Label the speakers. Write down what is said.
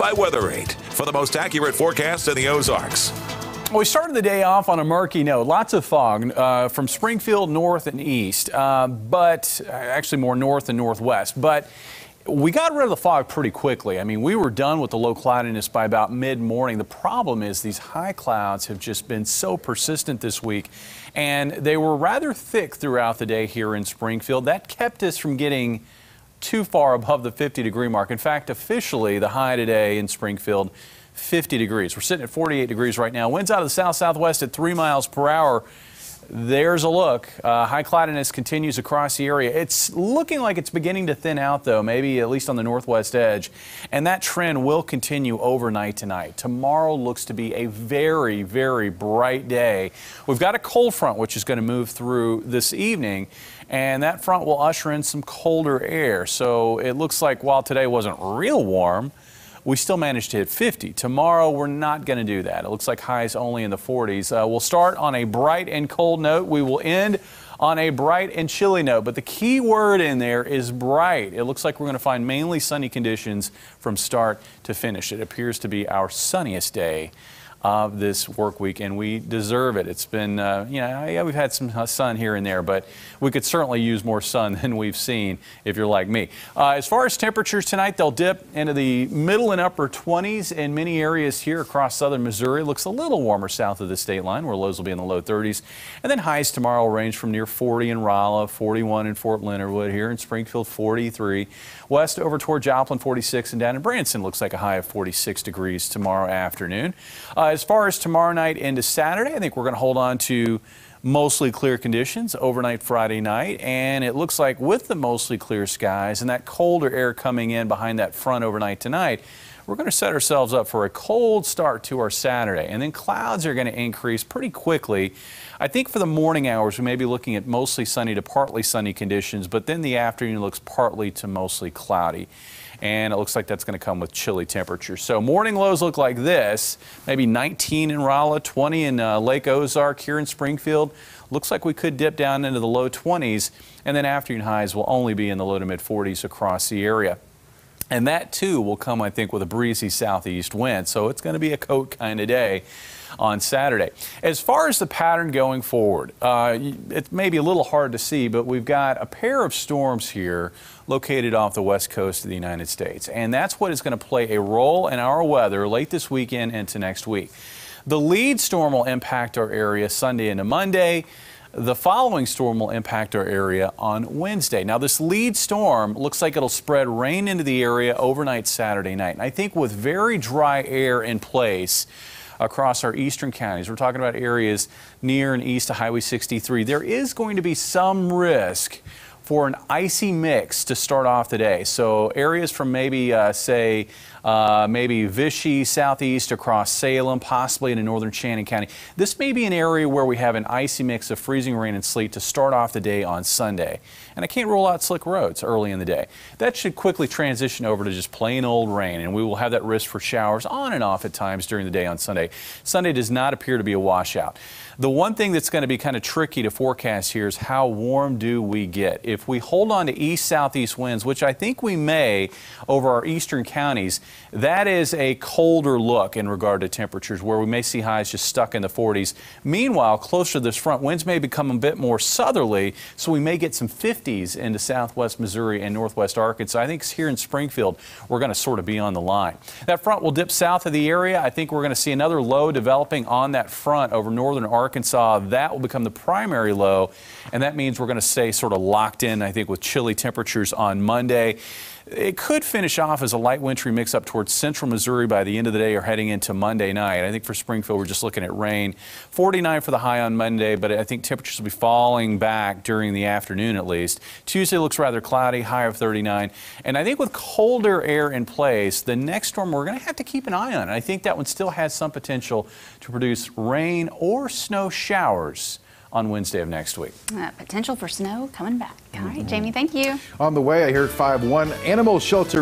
Speaker 1: by Weather 8 for the most accurate forecast in the Ozarks.
Speaker 2: Well, we started the day off on a murky note. Lots of fog uh, from Springfield north and east, uh, but uh, actually more north and northwest. But we got rid of the fog pretty quickly. I mean, we were done with the low cloudiness by about mid morning. The problem is these high clouds have just been so persistent this week, and they were rather thick throughout the day here in Springfield. That kept us from getting too far above the 50 degree mark. In fact, officially, the high today in Springfield 50 degrees. We're sitting at 48 degrees right now. Winds out of the south southwest at 3 miles per hour. There's a look. Uh, high cloudiness continues across the area. It's looking like it's beginning to thin out, though, maybe at least on the northwest edge. And that trend will continue overnight tonight. Tomorrow looks to be a very, very bright day. We've got a cold front which is going to move through this evening, and that front will usher in some colder air. So it looks like while today wasn't real warm, we still managed to hit 50. Tomorrow, we're not going to do that. It looks like highs only in the 40s. Uh, we'll start on a bright and cold note. We will end on a bright and chilly note. But the key word in there is bright. It looks like we're going to find mainly sunny conditions from start to finish. It appears to be our sunniest day of this work week, and we deserve it. It's been, uh, you know, yeah, we've had some sun here and there, but we could certainly use more sun than we've seen if you're like me. Uh, as far as temperatures tonight, they'll dip into the middle and upper 20s in many areas here across southern Missouri. Looks a little warmer south of the state line, where lows will be in the low 30s. And then highs tomorrow will range from near 40 in Rolla, 41 in Fort Leonard Wood here in Springfield, 43. West over toward Joplin, 46, and down in Branson looks like a high of 46 degrees tomorrow afternoon. Uh, as far as tomorrow night into Saturday, I think we're going to hold on to mostly clear conditions overnight Friday night. And it looks like with the mostly clear skies and that colder air coming in behind that front overnight tonight, we're going to set ourselves up for a cold start to our Saturday. And then clouds are going to increase pretty quickly. I think for the morning hours, we may be looking at mostly sunny to partly sunny conditions, but then the afternoon looks partly to mostly cloudy and it looks like that's going to come with chilly temperatures. So morning lows look like this, maybe 19 in Rolla, 20 in uh, Lake Ozark here in Springfield. Looks like we could dip down into the low 20s, and then afternoon highs will only be in the low to mid 40s across the area. And that too will come, I think, with a breezy southeast wind. So it's going to be a coat kind of day on Saturday. As far as the pattern going forward, uh, it may be a little hard to see, but we've got a pair of storms here located off the west coast of the United States. And that's what is going to play a role in our weather late this weekend into next week. The lead storm will impact our area Sunday into Monday. The following storm will impact our area on Wednesday. Now, this lead storm looks like it'll spread rain into the area overnight Saturday night. And I think with very dry air in place, across our eastern counties. We're talking about areas near and east of Highway 63. There is going to be some risk for an icy mix to start off the day. So areas from maybe, uh, say, uh, maybe Vichy, southeast across Salem, possibly into northern Shannon County. This may be an area where we have an icy mix of freezing rain and sleet to start off the day on Sunday. And I can't rule out slick roads early in the day. That should quickly transition over to just plain old rain, and we will have that risk for showers on and off at times during the day on Sunday. Sunday does not appear to be a washout. The one thing that's going to be kind of tricky to forecast here is how warm do we get? If we hold on to east southeast winds, which I think we may over our eastern counties, that is a colder look in regard to temperatures where we may see highs just stuck in the 40s. Meanwhile, closer to this front, winds may become a bit more southerly, so we may get some 50s into southwest Missouri and northwest Arkansas. I think here in Springfield, we're going to sort of be on the line. That front will dip south of the area. I think we're going to see another low developing on that front over northern Arkansas. That will become the primary low, and that means we're going to stay sort of locked in, I think, with chilly temperatures on Monday. It could finish off as a light wintry mix up towards central Missouri by the end of the day or heading into Monday night. I think for Springfield, we're just looking at rain. 49 for the high on Monday, but I think temperatures will be falling back during the afternoon at least. Tuesday looks rather cloudy, high of 39. And I think with colder air in place, the next storm we're going to have to keep an eye on. I think that one still has some potential to produce rain or snow showers on Wednesday of next week.
Speaker 3: Uh, potential for snow coming back. All right, Jamie, thank you.
Speaker 4: On the way, I hear 5-1 animal shelter